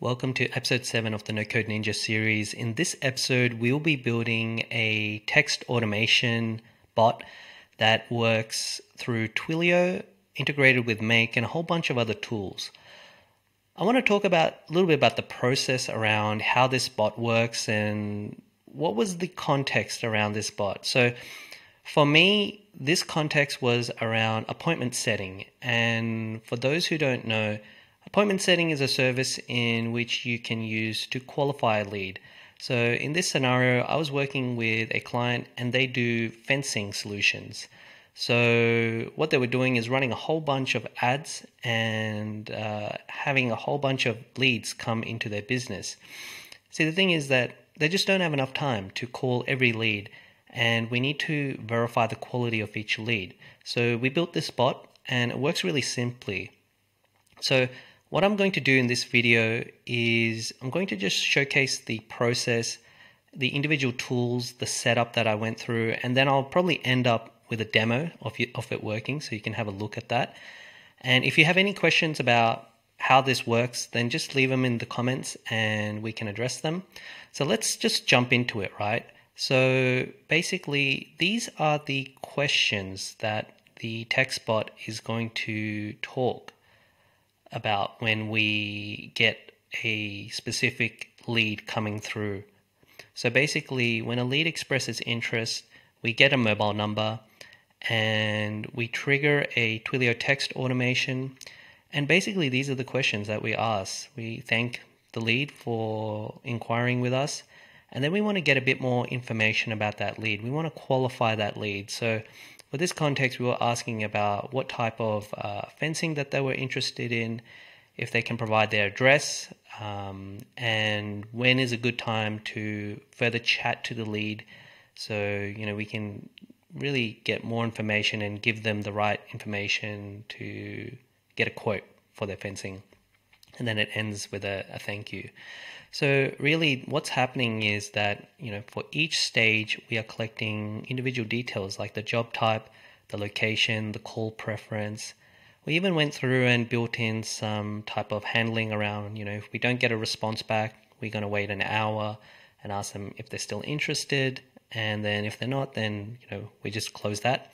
Welcome to episode 7 of the No Code Ninja series. In this episode, we'll be building a text automation bot that works through Twilio, integrated with Make, and a whole bunch of other tools. I want to talk about a little bit about the process around how this bot works and what was the context around this bot. So, for me, this context was around appointment setting. And for those who don't know, appointment setting is a service in which you can use to qualify a lead. So in this scenario, I was working with a client and they do fencing solutions. So what they were doing is running a whole bunch of ads and uh, having a whole bunch of leads come into their business. See, the thing is that they just don't have enough time to call every lead and we need to verify the quality of each lead. So we built this bot and it works really simply. So what I'm going to do in this video is I'm going to just showcase the process, the individual tools, the setup that I went through, and then I'll probably end up with a demo of, of it working so you can have a look at that. And if you have any questions about how this works, then just leave them in the comments and we can address them. So let's just jump into it, right? So basically, these are the questions that the text bot is going to talk about when we get a specific lead coming through. So basically, when a lead expresses interest, we get a mobile number and we trigger a Twilio text automation. And basically, these are the questions that we ask. We thank the lead for inquiring with us and then we want to get a bit more information about that lead. We want to qualify that lead. So, for this context, we were asking about what type of uh, fencing that they were interested in, if they can provide their address, um, and when is a good time to further chat to the lead. So, you know, we can really get more information and give them the right information to get a quote for their fencing. And then it ends with a, a thank you. So really what's happening is that, you know, for each stage we are collecting individual details like the job type, the location, the call preference. We even went through and built in some type of handling around, you know, if we don't get a response back, we're going to wait an hour and ask them if they're still interested. And then if they're not, then, you know, we just close that.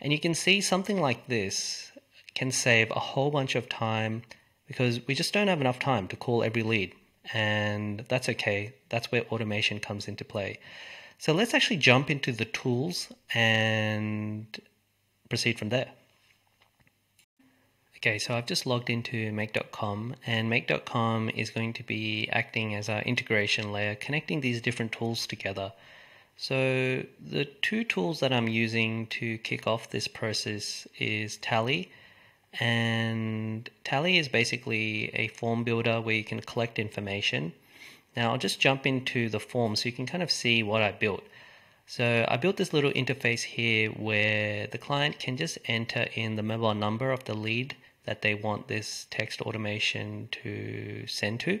And you can see something like this can save a whole bunch of time because we just don't have enough time to call every lead and that's okay. That's where automation comes into play. So let's actually jump into the tools and proceed from there. Okay, so I've just logged into make.com and make.com is going to be acting as our integration layer, connecting these different tools together. So the two tools that I'm using to kick off this process is Tally and Tally is basically a form builder where you can collect information. Now I'll just jump into the form so you can kind of see what I built. So I built this little interface here where the client can just enter in the mobile number of the lead that they want this text automation to send to.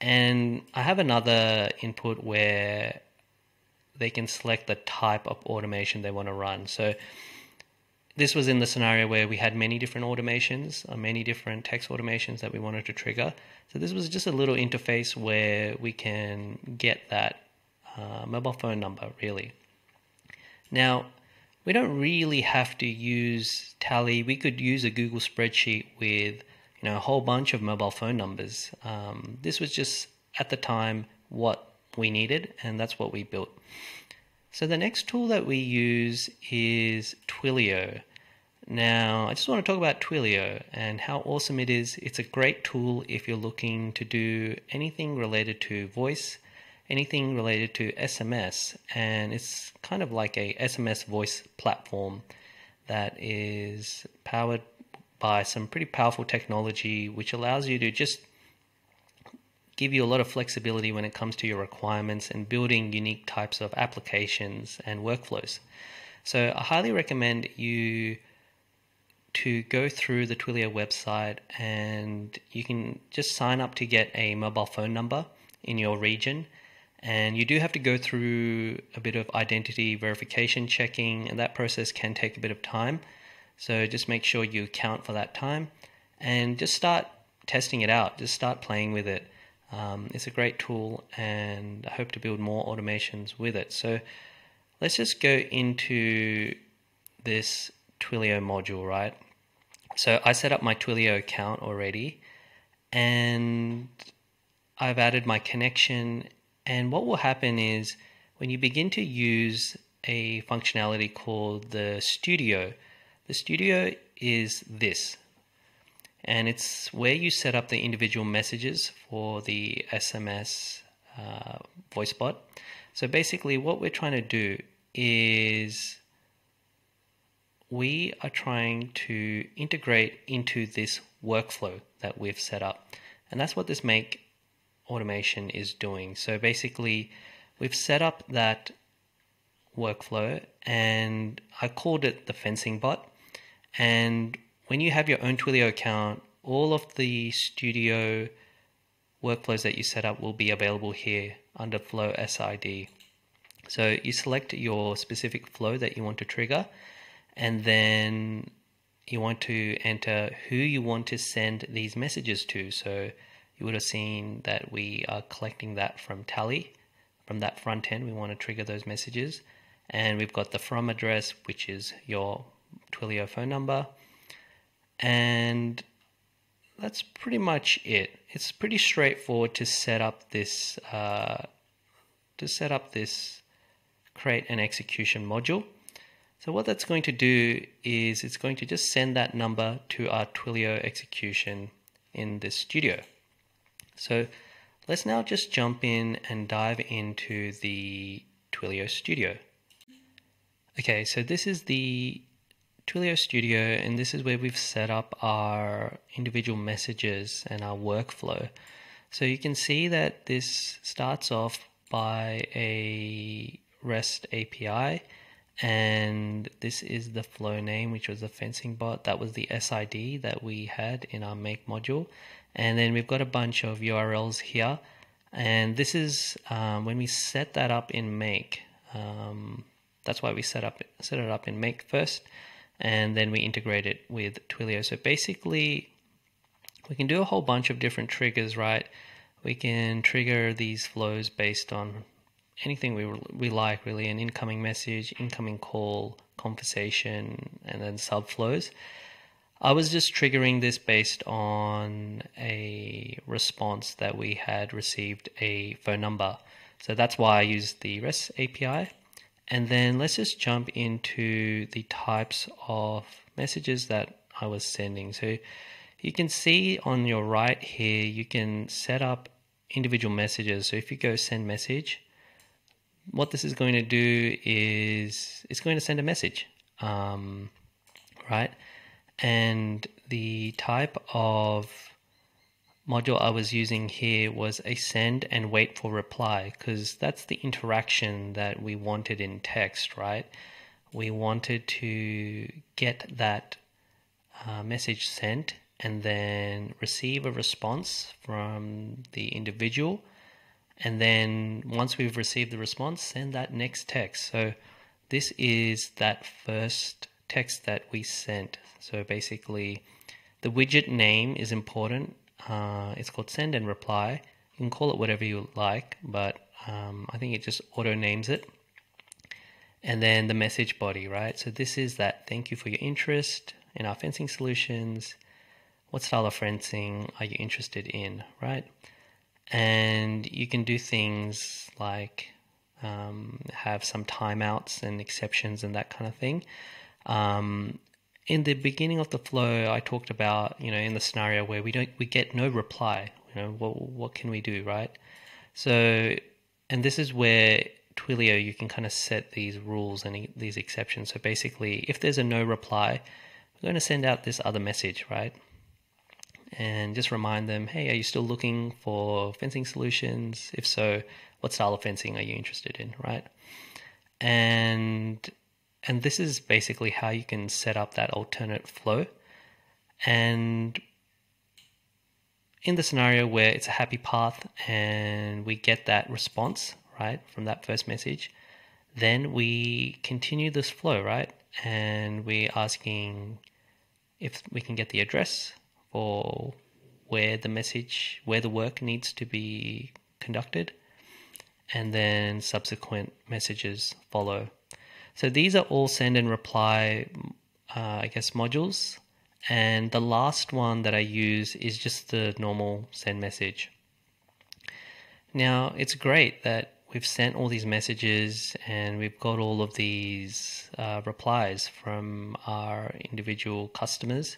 And I have another input where they can select the type of automation they want to run. So this was in the scenario where we had many different automations, uh, many different text automations that we wanted to trigger. So this was just a little interface where we can get that uh, mobile phone number, really. Now, we don't really have to use Tally. We could use a Google spreadsheet with you know a whole bunch of mobile phone numbers. Um, this was just at the time what we needed, and that's what we built. So the next tool that we use is Twilio. Now, I just want to talk about Twilio and how awesome it is. It's a great tool if you're looking to do anything related to voice, anything related to SMS, and it's kind of like a SMS voice platform that is powered by some pretty powerful technology which allows you to just give you a lot of flexibility when it comes to your requirements and building unique types of applications and workflows. So I highly recommend you to go through the Twilio website and you can just sign up to get a mobile phone number in your region. And you do have to go through a bit of identity verification checking, and that process can take a bit of time. So just make sure you account for that time and just start testing it out. Just start playing with it. Um, it's a great tool, and I hope to build more automations with it. So let's just go into this Twilio module, right? So I set up my Twilio account already, and I've added my connection. And what will happen is when you begin to use a functionality called the Studio, the Studio is this and it's where you set up the individual messages for the SMS uh, voice bot. So basically, what we're trying to do is we are trying to integrate into this workflow that we've set up, and that's what this make automation is doing. So basically, we've set up that workflow, and I called it the fencing bot, and when you have your own Twilio account, all of the studio workflows that you set up will be available here under Flow SID. So you select your specific flow that you want to trigger, and then you want to enter who you want to send these messages to. So you would have seen that we are collecting that from Tally. From that front end, we want to trigger those messages. And we've got the from address, which is your Twilio phone number and that's pretty much it. It's pretty straightforward to set up this uh, to set up this create an execution module. So what that's going to do is it's going to just send that number to our Twilio execution in this studio. So let's now just jump in and dive into the Twilio studio. Okay, so this is the Twilio Studio, and this is where we've set up our individual messages and our workflow. So you can see that this starts off by a REST API, and this is the flow name, which was the fencing bot. That was the SID that we had in our make module. And then we've got a bunch of URLs here. And this is um, when we set that up in make. Um, that's why we set up set it up in make first and then we integrate it with Twilio. So basically, we can do a whole bunch of different triggers, right? We can trigger these flows based on anything we, we like, really an incoming message, incoming call, conversation, and then subflows. I was just triggering this based on a response that we had received a phone number. So that's why I used the REST API. And then let's just jump into the types of messages that I was sending. So you can see on your right here, you can set up individual messages. So if you go send message, what this is going to do is it's going to send a message, um, right? And the type of module I was using here was a send and wait for reply because that's the interaction that we wanted in text, right? We wanted to get that uh, message sent and then receive a response from the individual. And then once we've received the response, send that next text. So this is that first text that we sent. So basically, the widget name is important uh, it's called send and reply. You can call it whatever you like, but um, I think it just auto names it. And then the message body, right? So this is that thank you for your interest in our fencing solutions. What style of fencing are you interested in, right? And you can do things like um, have some timeouts and exceptions and that kind of thing. Um, in the beginning of the flow, I talked about you know in the scenario where we don't we get no reply. You know what what can we do, right? So, and this is where Twilio you can kind of set these rules and these exceptions. So basically, if there's a no reply, we're going to send out this other message, right? And just remind them, hey, are you still looking for fencing solutions? If so, what style of fencing are you interested in, right? And and this is basically how you can set up that alternate flow. And in the scenario where it's a happy path and we get that response, right, from that first message, then we continue this flow, right? And we're asking if we can get the address for where the message, where the work needs to be conducted, and then subsequent messages follow. So these are all send and reply, uh, I guess, modules. And the last one that I use is just the normal send message. Now, it's great that we've sent all these messages and we've got all of these uh, replies from our individual customers.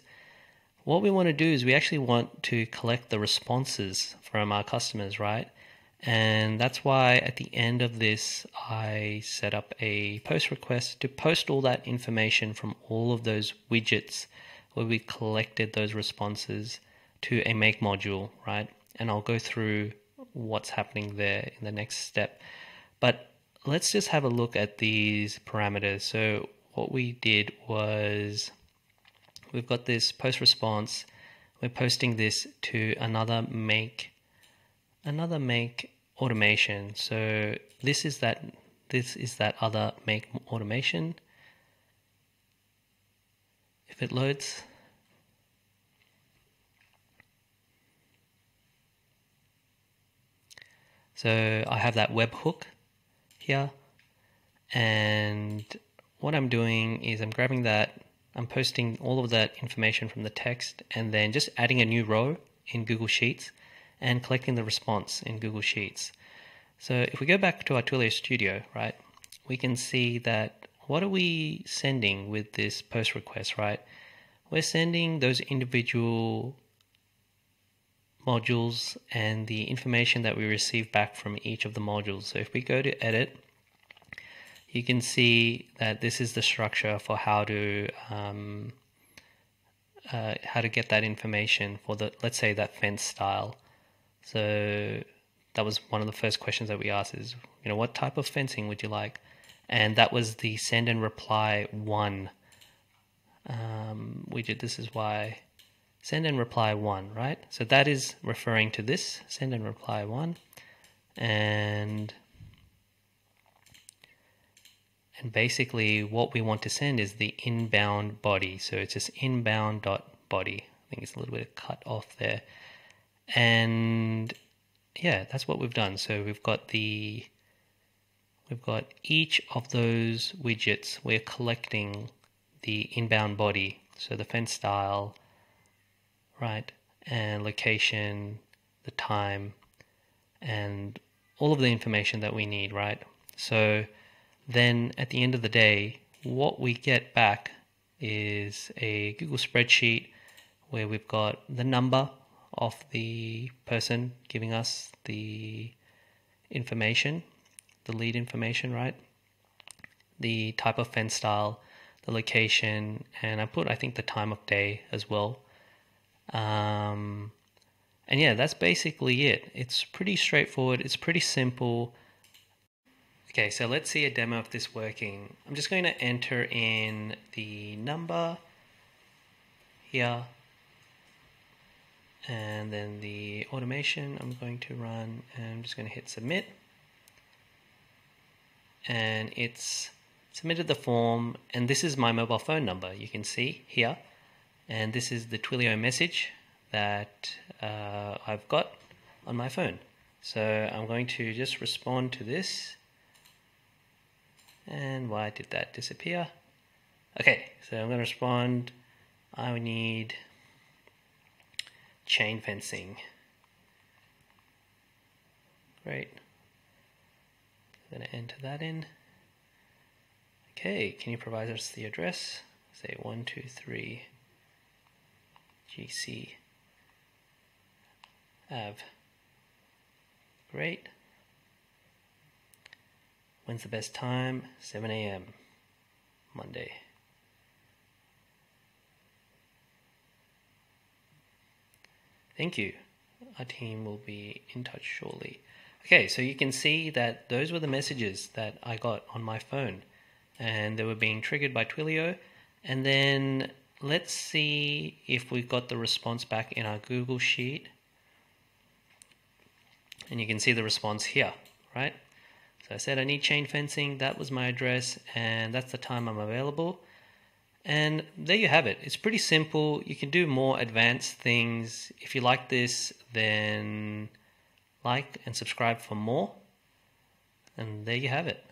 What we want to do is we actually want to collect the responses from our customers, right? And that's why at the end of this, I set up a post request to post all that information from all of those widgets where we collected those responses to a make module, right? And I'll go through what's happening there in the next step. But let's just have a look at these parameters. So what we did was we've got this post response. We're posting this to another make another make automation. So this is that this is that other make automation. If it loads, So I have that webhook here and what I'm doing is I'm grabbing that, I'm posting all of that information from the text and then just adding a new row in Google Sheets and collecting the response in Google Sheets. So if we go back to our Twilio Studio, right, we can see that what are we sending with this post request, right? We're sending those individual modules and the information that we receive back from each of the modules. So if we go to edit, you can see that this is the structure for how to um, uh, how to get that information for the let's say that fence style. So that was one of the first questions that we asked is you know what type of fencing would you like, and that was the send and reply one um, widget. This is why send and reply 1, right? So that is referring to this, send and reply 1. And and basically what we want to send is the inbound body. So it's just inbound dot body. I think it's a little bit of cut off there. And yeah, that's what we've done. So we've got the we've got each of those widgets. We're collecting the inbound body. So the fence style, right? And location, the time, and all of the information that we need, right? So then at the end of the day, what we get back is a Google spreadsheet where we've got the number of the person giving us the information, the lead information, right? The type of fence style, the location, and I put, I think, the time of day as well. Um, and yeah, that's basically it. It's pretty straightforward. It's pretty simple. Okay, so let's see a demo of this working. I'm just going to enter in the number here and then the automation I'm going to run and I'm just going to hit submit and it's submitted the form and this is my mobile phone number you can see here and this is the Twilio message that uh, I've got on my phone. So I'm going to just respond to this. And why did that disappear? Okay, so I'm going to respond. I need chain fencing. Great. I'm going to enter that in. Okay, can you provide us the address? Say 123 GC Av. Great. When's the best time? 7 a.m. Monday. Thank you. Our team will be in touch shortly. Okay, so you can see that those were the messages that I got on my phone, and they were being triggered by Twilio. And then let's see if we got the response back in our Google Sheet. And you can see the response here, right? So I said I need chain fencing, that was my address, and that's the time I'm available. And there you have it. It's pretty simple. You can do more advanced things. If you like this, then like and subscribe for more. And there you have it.